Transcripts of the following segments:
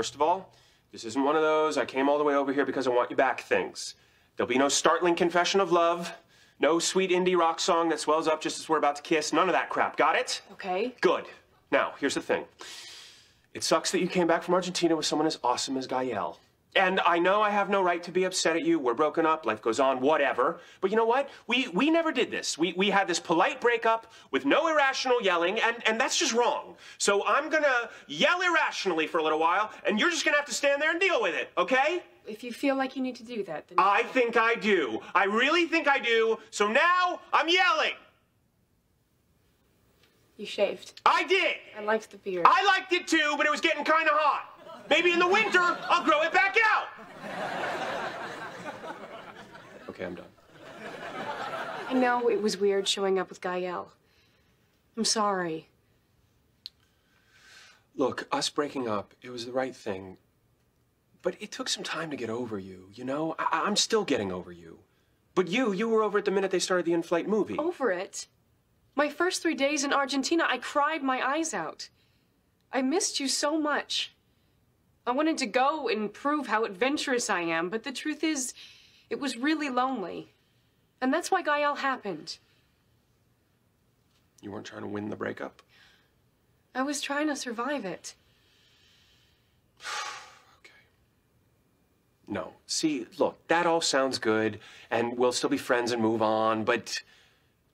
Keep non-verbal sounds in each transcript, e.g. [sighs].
First of all, this isn't one of those I came all the way over here because I want you back things. There'll be no startling confession of love, no sweet indie rock song that swells up just as we're about to kiss, none of that crap. Got it? Okay. Good. Now, here's the thing. It sucks that you came back from Argentina with someone as awesome as Gael. And I know I have no right to be upset at you. We're broken up, life goes on, whatever. But you know what? We we never did this. We we had this polite breakup with no irrational yelling, and, and that's just wrong. So I'm gonna yell irrationally for a little while, and you're just gonna have to stand there and deal with it, okay? If you feel like you need to do that, then. I think I do. I really think I do. So now I'm yelling. You shaved. I did. I liked the beard. I liked it too, but it was getting kind of hot. Maybe in the winter, I'll grow it back out. Okay, I'm done. I know it was weird showing up with Gael. I'm sorry. Look, us breaking up, it was the right thing. But it took some time to get over you, you know? I- I'm still getting over you. But you, you were over it the minute they started the in-flight movie. Over it. My first three days in Argentina, I cried my eyes out. I missed you so much. I wanted to go and prove how adventurous I am, but the truth is, it was really lonely. And that's why Gael happened. You weren't trying to win the breakup? I was trying to survive it. [sighs] Okay. No. See, look, that all sounds good, and we'll still be friends and move on, but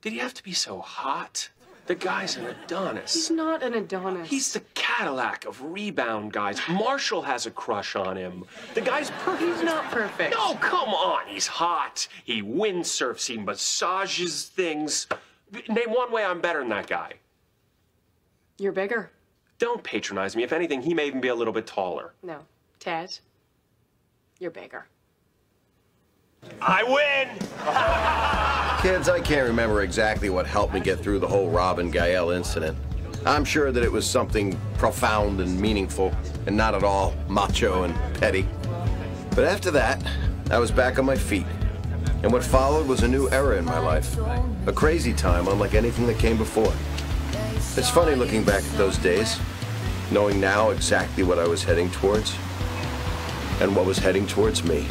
did he have to be so hot? The guy's an Adonis. He's not an Adonis. He's the Cadillac of rebound guys. Marshall has a crush on him. The guy's perfect. He's not perfect. No, come on. He's hot. He windsurfs. He massages things. Name one way I'm better than that guy. You're bigger. Don't patronize me. If anything, he may even be a little bit taller. No. Ted, you're bigger. I win! [laughs] Kids, I can't remember exactly what helped me get through the whole Robin Gael incident. I'm sure that it was something profound and meaningful, and not at all macho and petty. But after that, I was back on my feet. And what followed was a new era in my life. A crazy time unlike anything that came before. It's funny looking back at those days, knowing now exactly what I was heading towards, and what was heading towards me.